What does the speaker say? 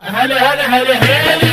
هلا هلا هلا هلا.